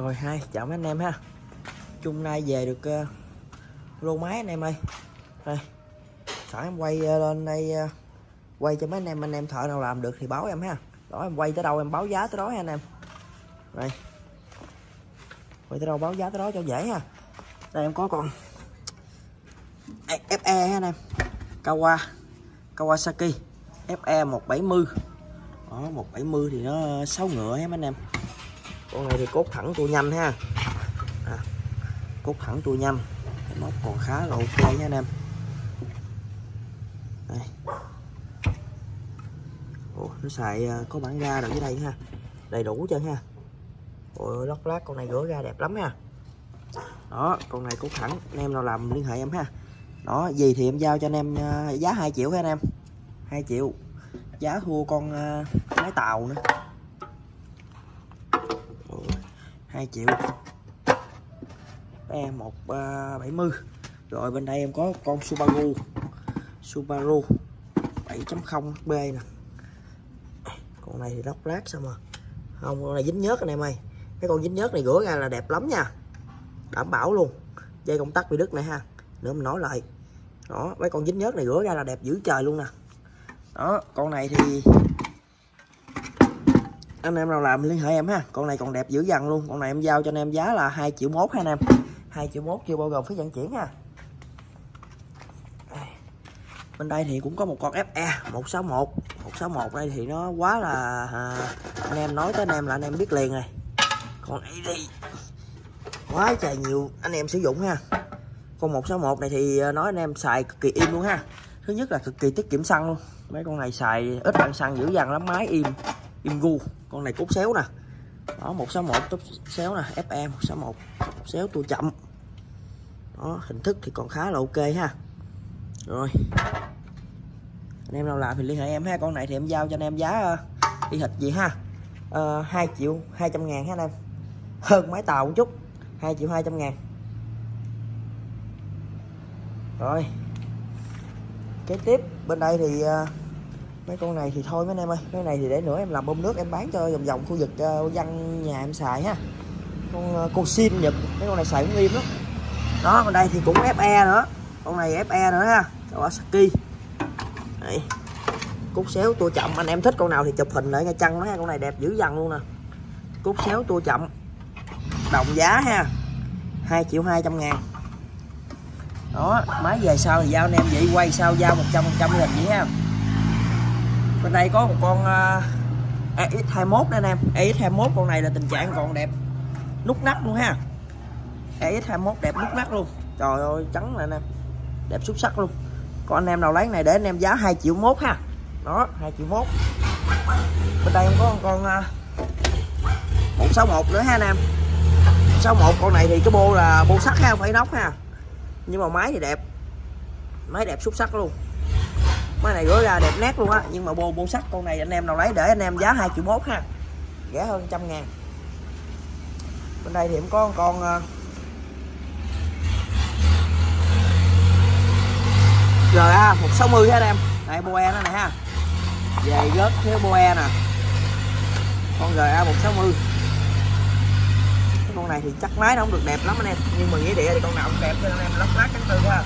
rồi hai chào mấy anh em ha. Chung nay về được uh, lô máy anh em ơi. Đây. Sẵn em quay uh, lên đây uh, quay cho mấy anh em anh em thợ nào làm được thì báo em ha. Đó em quay tới đâu em báo giá tới đó ha anh em. Đây. Quay tới đâu báo giá tới đó cho dễ ha. Đây em có con FE ha anh em. Kawa Kawasaki FE 170 đó 170 thì nó 6 ngựa ha mấy anh em con này thì cốt thẳng tua nhanh ha. À, cốt thẳng tua nhanh cái móc còn khá là ok nha anh em. Đây. Ồ, nó xài à, có bản ga rồi dưới đây ha? Đầy đủ chưa ha. Ôi, lót lát con này gỡ ra đẹp lắm ha. Đó con này cốt thẳng. Anh em nào làm liên hệ em ha. Đó gì thì em giao cho anh em à, giá 2 triệu ha anh em. 2 triệu. Giá thua con à, máy tàu nữa. 2 triệu. E 170 rồi bên đây em có con Subaru. Subaru 7.0 B nè. Con này thì lóc lát sao mà không, con này dính nhớt anh em ơi. Cái con dính nhớt này rửa ra là đẹp lắm nha. Đảm bảo luôn. Dây công tắc bị đứt này ha. Nữa mình nói lại. Đó, mấy con dính nhớt này rửa ra là đẹp dữ trời luôn nè. Đó, con này thì anh em nào làm liên hệ em ha. Con này còn đẹp dữ dằn luôn. Con này em giao cho anh em giá là 2 triệu mốt ha anh em. 2 triệu mốt chưa bao gồm phí vận chuyển ha. Bên đây thì cũng có một con FE 161 161 đây thì nó quá là à, anh em nói tới anh em là anh em biết liền rồi. Còn đây đi quá trời nhiều anh em sử dụng ha. Con 161 này thì à, nói anh em xài cực kỳ im luôn ha. Thứ nhất là cực kỳ tiết kiệm xăng luôn. Mấy con này xài ít ăn xăng dữ dằn lắm máy im. Ingu. Con này cốt xéo nè. Đó 161 tốt xéo nè. FE 161 xéo tua chậm. Đó hình thức thì còn khá là ok ha. Rồi. Anh em nào làm thì liên hệ em ha. Con này thì em giao cho anh em giá ờ, đi thịt gì ha. Ờ, uh, 2 triệu 200 ngàn ha anh em. Hơn máy tàu một chút. 2 triệu 200 ngàn. Rồi. Kế tiếp bên đây thì uh, mấy con này thì thôi mấy anh em ơi. Cái này thì để nữa em làm bơm nước em bán cho vòng vòng khu vực uh, dân nhà em xài ha. Con uh, cô sim nhật mấy con này xài cũng nghiêm lắm. Đó còn đây thì cũng fe nữa. Con này fe nữa ha. Kawasaki. Đây. Cút xéo tua chậm. Anh em thích con nào thì chụp hình lại ngay chăng nó ha. Con này đẹp dữ dằn luôn nè. Cút xéo tua chậm. Đồng giá ha. 2 triệu 200 ngàn. Đó máy về sau thì giao anh em vậy quay sau giao 100 trăm hình vậy ha bên đây có một con uh, EX21 đây anh em. EX21 con này là tình trạng còn đẹp nút nắp luôn ha. EX21 đẹp nút nắp luôn. Trời ơi trắng nè anh em. Đẹp xuất sắc luôn. Còn anh em nào lấy này để anh em giá 2 triệu mốt ha. Đó 2 triệu mốt. Bên đây có con à, uh, 161 nữa ha anh em. 61 con này thì cái bô là bô sắt ha không phải nóc ha. Nhưng mà máy thì đẹp. Máy đẹp xuất sắc luôn máy này rửa ra đẹp nét luôn á. Nhưng mà bô bô sắt con này anh em nào lấy để anh em giá 2 triệu mốt ha. Rẻ hơn trăm ngàn. Bên đây thì em có con uh, GA 160 mươi anh em? Đây boe nó này ha. Về gớt thiếu boe nè. Con GA 160 cái con này thì chắc máy nó không được đẹp lắm anh em. Nhưng mà nghĩa địa thì con nào cũng đẹp cho anh em lắp lát cánh tư quá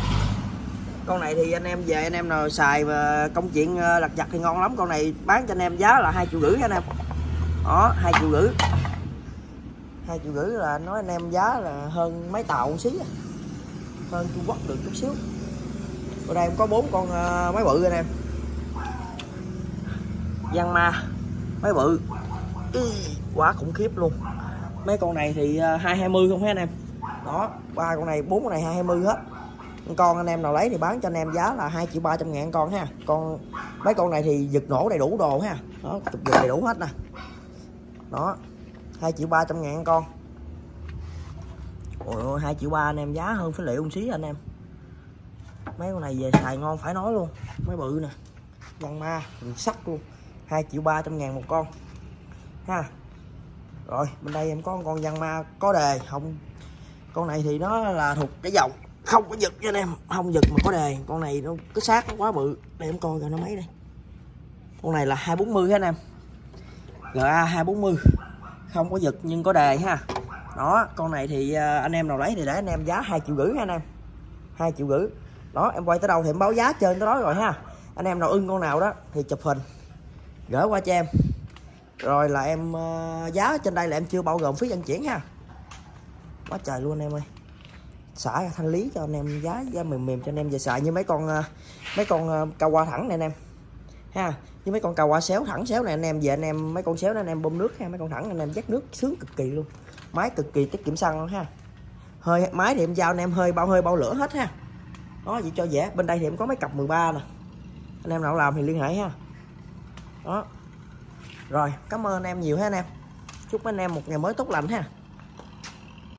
con này thì anh em về anh em nào xài và công chuyện ờ, lặt vặt thì ngon lắm. Con này bán cho anh em giá là hai triệu rưỡi anh em. Đó hai triệu rưỡi. Hai triệu rưỡi là nói anh em giá là hơn mấy tàu một xí à. hơn Trung Quốc được chút xíu. Ở đây em có bốn con ờ, máy bự anh em. Giang ma máy bự. Ý, quá khủng khiếp luôn. Mấy con này thì ờ, hai hai mươi không hết anh em? Đó ba con này bốn con này 220 hết con anh em nào lấy thì bán cho anh em giá là 2 triệu 300 ngàn con ha. Con, mấy con này thì giật nổ đầy đủ đồ ha. Đó, giật đầy đủ hết nè. Đó 2 triệu 300 ngàn con. Ôi ôi 2 triệu 3 anh em giá hơn phế liệu một xí anh em. Mấy con này về xài ngon phải nói luôn. Mấy bự nè. Con ma sắt luôn. 2 triệu 300 ngàn một con. Ha. Rồi, bên đây em có con văn ma có đề. Không, con này thì nó là thuộc cái dòng không có giật cho anh em, không giật mà có đề. Con này nó cái xác nó quá bự. Để em coi coi nó mấy đây. Con này là 240 ha anh em? GA 240 không có giật nhưng có đề ha. Đó, con này thì à, anh em nào lấy thì để anh em giá hai triệu rưỡi ha anh em. Hai triệu rưỡi. Đó, em quay tới đâu thì em báo giá trên tới đó rồi ha. Anh em nào ưng con nào đó thì chụp hình. Gửi qua cho em. Rồi là em à, giá trên đây là em chưa bao gồm phí vận chuyển ha. Quá trời luôn anh em ơi xả thanh lý cho anh em giá giá mềm mềm cho anh em về xài. Như mấy con à, mấy con à, uh, cao qua thẳng này anh em. Ha như mấy con cao qua xéo thẳng xéo này anh em về anh em mấy con xéo này anh em bơm nước ha mấy con thẳng anh em dắt nước sướng cực kỳ luôn. Máy cực kỳ tiết kiệm xăng luôn ha. Hơi máy thì em giao anh em hơi bao hơi bao lửa hết ha. Đó vậy cho dễ. Bên đây thì em có mấy cặp 13 nè. Anh em nào làm thì liên hệ ha. Đó. Rồi cảm ơn anh em nhiều ha anh em. Chúc anh em một ngày mới tốt lành ha.